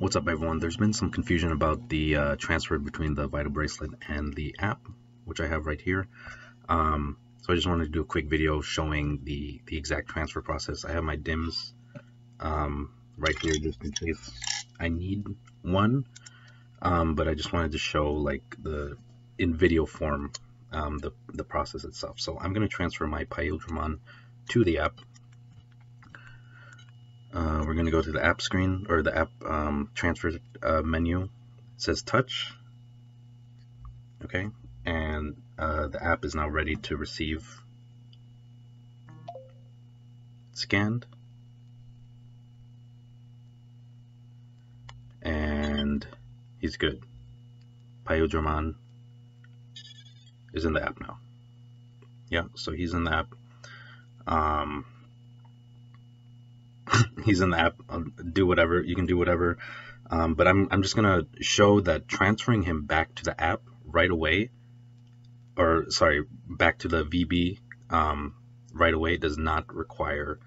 What's up everyone? There's been some confusion about the uh, transfer between the Vital Bracelet and the app, which I have right here. Um, so I just wanted to do a quick video showing the, the exact transfer process. I have my DIMs um, right here just in case I need one. Um, but I just wanted to show like the in video form um, the, the process itself. So I'm going to transfer my Paildramon to the app uh, we're going to go to the app screen or the app um, transfer uh, menu. It says touch. Okay, and uh, the app is now ready to receive scanned. And he's good. Paildramon is in the app now. Yeah, so he's in the app. Um, he's in the app. I'll do whatever you can do whatever. Um, but I'm I'm just gonna show that transferring him back to the app right away, or sorry, back to the VB um, right away does not require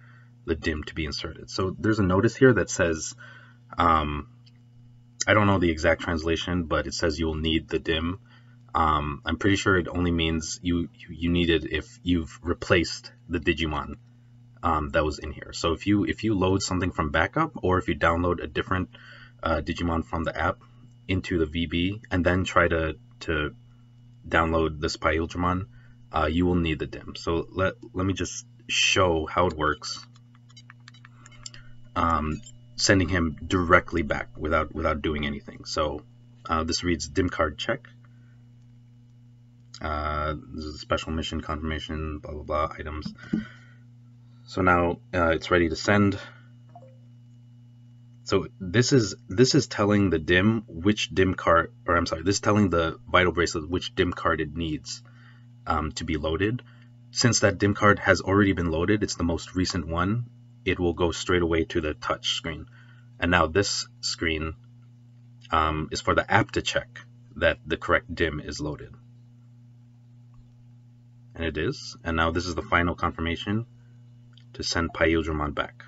the DIM to be inserted. So there's a notice here that says, um, I don't know the exact translation, but it says you'll need the DIM. Um, I'm pretty sure it only means you you need it if you've replaced the Digimon um, that was in here. So if you if you load something from backup or if you download a different uh, Digimon from the app into the VB and then try to to download the Paildramon, uh, you will need the DIM. So let let me just show how it works. Um, sending him directly back without without doing anything. So uh, this reads DIM card check. Uh, this is a special mission confirmation, blah blah blah items. So now uh, it's ready to send. So this is this is telling the DIM which DIM card, or I'm sorry, this is telling the Vital Bracelet which DIM card it needs um, to be loaded. Since that DIM card has already been loaded, it's the most recent one, it will go straight away to the touch screen. And now this screen um, is for the app to check that the correct DIM is loaded. And it is. And now this is the final confirmation to send Paildramon back.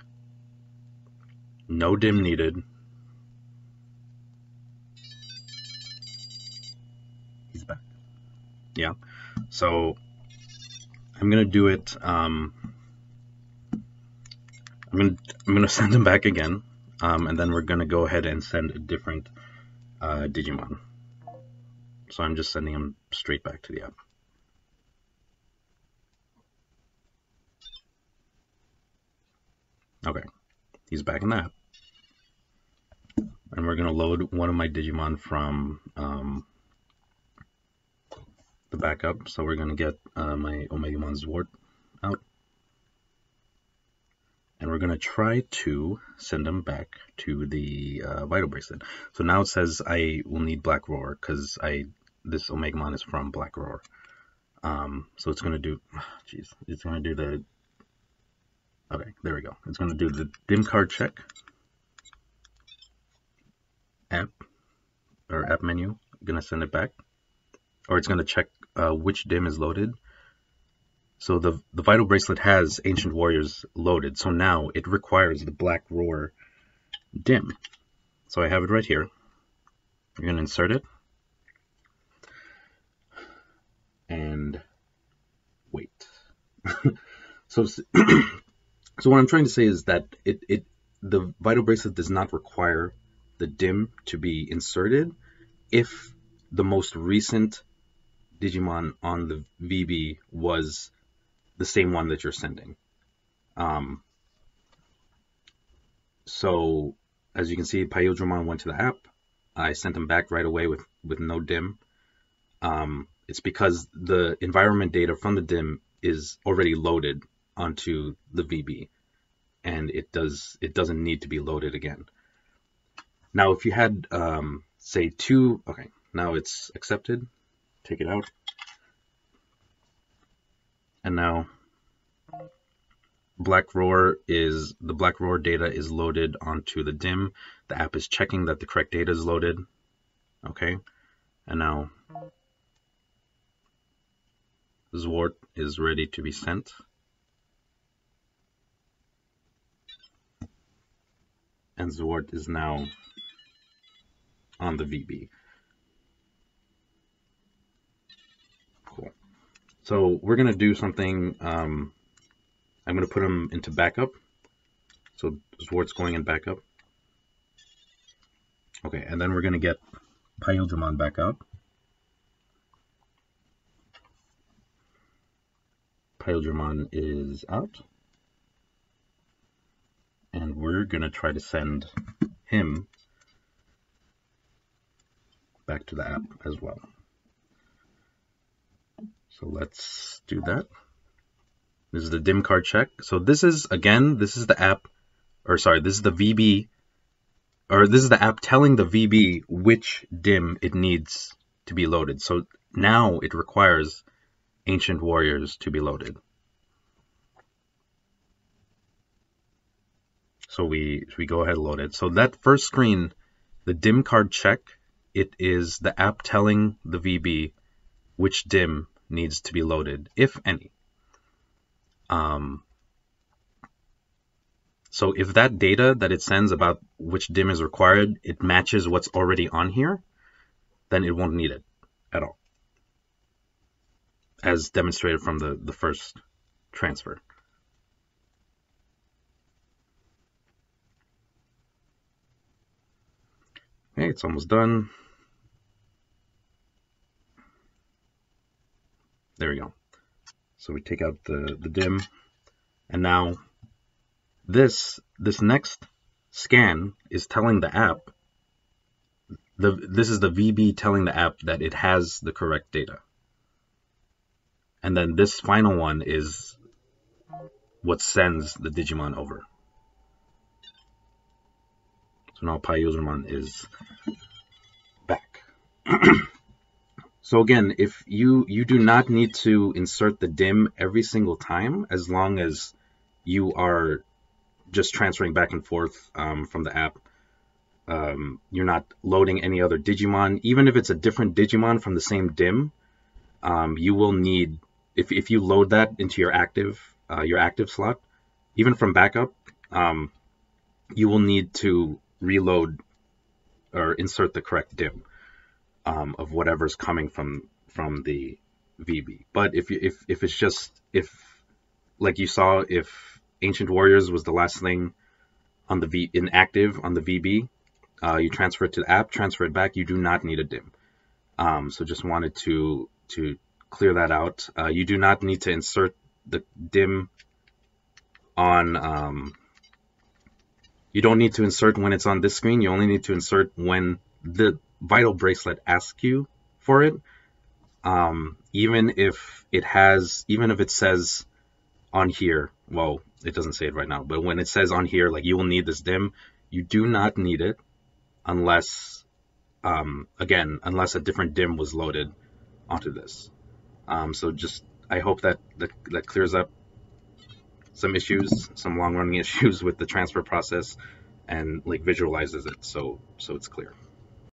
No dim needed. He's back. Yeah. So I'm gonna do it. Um, I'm gonna I'm gonna send him back again, um, and then we're gonna go ahead and send a different uh, Digimon. So I'm just sending him straight back to the app. Okay, he's back in that. And we're going to load one of my Digimon from um, the backup. So we're going to get uh, my Omegamon Zwart out. And we're going to try to send him back to the uh, Vital Bracelet. So now it says I will need Black Roar because I this Omegamon is from Black Roar. Um, so it's going to do, jeez, it's going to do the Okay, there we go. It's going to do the dim card check. App or app menu. I'm going to send it back. Or it's going to check uh, which dim is loaded. So the, the Vital Bracelet has Ancient Warriors loaded. So now it requires the Black Roar dim. So I have it right here. You're going to insert it. And wait. so So what I'm trying to say is that it, it the vital bracelet does not require the dim to be inserted if the most recent Digimon on the VB was the same one that you're sending. Um, so as you can see, Paildramon went to the app. I sent him back right away with, with no dim. Um, it's because the environment data from the dim is already loaded onto the VB and it does it doesn't need to be loaded again. Now if you had um, say two, okay, now it's accepted, take it out, and now Black Roar is the Black Roar data is loaded onto the DIM. The app is checking that the correct data is loaded. Okay, and now Zwart is ready to be sent. And Zwart is now on the VB. Cool. So we're going to do something, um, I'm going to put them into backup. So Zwart's going in backup. Okay, and then we're going to get Paildramon back up. Paildramon is out. We're going to try to send him back to the app as well. So let's do that. This is the dim card check. So this is, again, this is the app, or sorry, this is the VB, or this is the app telling the VB which dim it needs to be loaded. So now it requires Ancient Warriors to be loaded. So we, we go ahead and load it. So that first screen, the dim card check, it is the app telling the VB which dim needs to be loaded, if any. Um, so if that data that it sends about which dim is required, it matches what's already on here, then it won't need it at all, as demonstrated from the, the first transfer. Okay, it's almost done. There we go. So we take out the, the dim. And now this, this next scan is telling the app, the, this is the VB telling the app that it has the correct data. And then this final one is what sends the Digimon over. So now Paildramon is back. So again, if you, you do not need to insert the dim every single time, as long as you are just transferring back and forth um, from the app. Um, you're not loading any other Digimon. Even if it's a different Digimon from the same dim, um, you will need, if, if you load that into your active, uh, your active slot, even from backup, um, you will need to reload or insert the correct dim um, of whatever's coming from from the VB. But if you if if it's just if like you saw if Ancient Warriors was the last thing on the V inactive on the VB, uh, you transfer it to the app, transfer it back. You do not need a dim. Um, so just wanted to to clear that out. Uh, you do not need to insert the dim on. Um, you don't need to insert when it's on this screen. You only need to insert when the vital bracelet asks you for it, um, even if it has, even if it says on here, well, it doesn't say it right now, but when it says on here, like you will need this dim, you do not need it unless, um, again, unless a different dim was loaded onto this. Um, so just, I hope that, that that clears up some issues, some long running issues with the transfer process and like visualizes it so so it's clear.